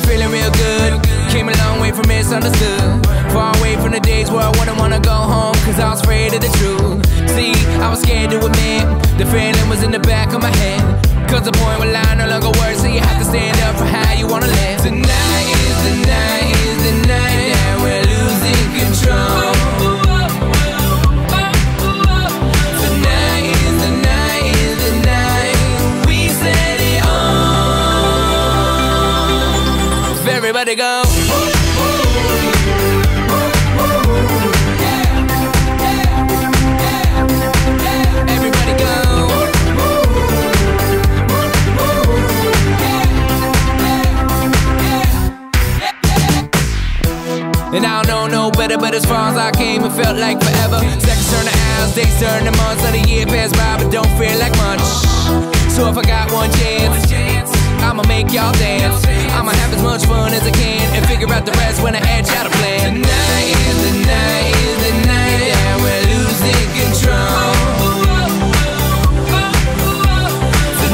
feeling real good. Came a long way from misunderstood. Far away from the days where I wouldn't wanna go home, cause I was afraid of the truth. See, I was scared to admit the feeling was in the back of my head. Cause the point where lie no longer works, so you have to stand up for Everybody go. Everybody go. And I don't know no better, but as far as I came, it felt like forever. Seconds turn to hours, days turn to months, let a year pass by, but don't feel like much. So if I got one chance, I'ma make y'all dance. Much fun as I can and figure out the rest when I hatch out a plan. Tonight is the night, is the night we're losing control.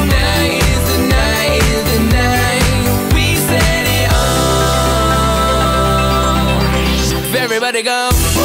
Night, night. Everybody go.